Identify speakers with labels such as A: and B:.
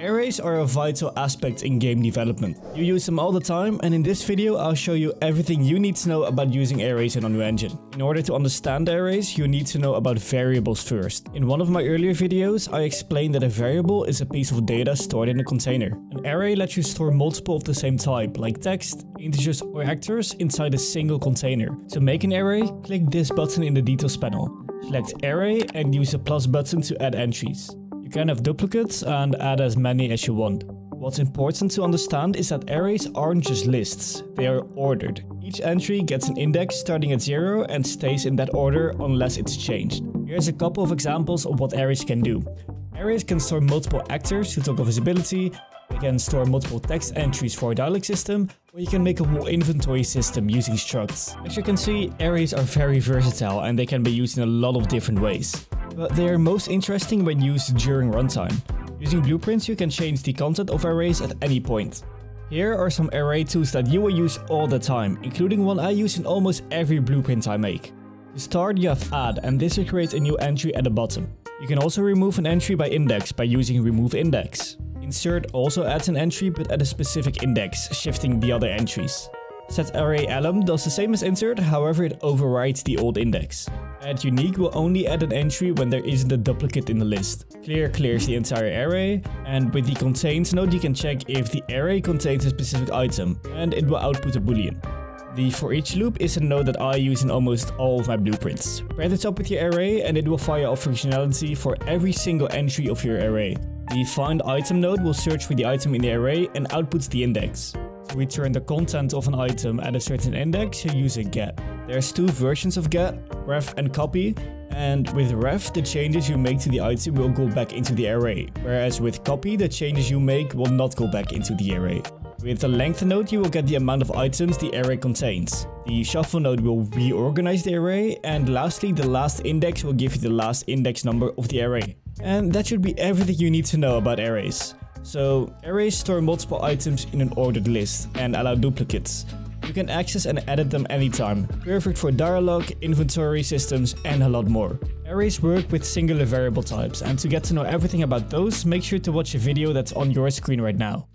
A: Arrays are a vital aspect in game development. You use them all the time and in this video I'll show you everything you need to know about using arrays in Unreal Engine. In order to understand arrays, you need to know about variables first. In one of my earlier videos, I explained that a variable is a piece of data stored in a container. An array lets you store multiple of the same type, like text, integers or actors, inside a single container. To make an array, click this button in the details panel. Select array and use the plus button to add entries can have duplicates and add as many as you want. What's important to understand is that arrays aren't just lists, they are ordered. Each entry gets an index starting at 0 and stays in that order unless it's changed. Here's a couple of examples of what arrays can do. Arrays can store multiple actors to toggle visibility, they can store multiple text entries for a dialog system, or you can make a whole inventory system using structs. As you can see, arrays are very versatile and they can be used in a lot of different ways but they are most interesting when used during runtime. Using blueprints you can change the content of arrays at any point. Here are some array tools that you will use all the time, including one I use in almost every blueprint I make. To start you have add and this will create a new entry at the bottom. You can also remove an entry by index by using remove index. Insert also adds an entry but at a specific index, shifting the other entries. Set array elem does the same as insert, however it overrides the old index. Add unique will only add an entry when there isn't a duplicate in the list. Clear clears the entire array, and with the contains node you can check if the array contains a specific item, and it will output a boolean. The for each loop is a node that I use in almost all of my blueprints. Pair this up with your array and it will fire off functionality for every single entry of your array. The find item node will search for the item in the array and outputs the index. To return the content of an item at a certain index, you use a get. There's two versions of get, ref and copy, and with ref, the changes you make to the item will go back into the array, whereas with copy, the changes you make will not go back into the array. With the length node, you will get the amount of items the array contains. The shuffle node will reorganize the array, and lastly, the last index will give you the last index number of the array. And that should be everything you need to know about arrays. So, arrays store multiple items in an ordered list and allow duplicates. You can access and edit them anytime, perfect for dialog, inventory systems and a lot more. Arrays work with singular variable types and to get to know everything about those, make sure to watch a video that's on your screen right now.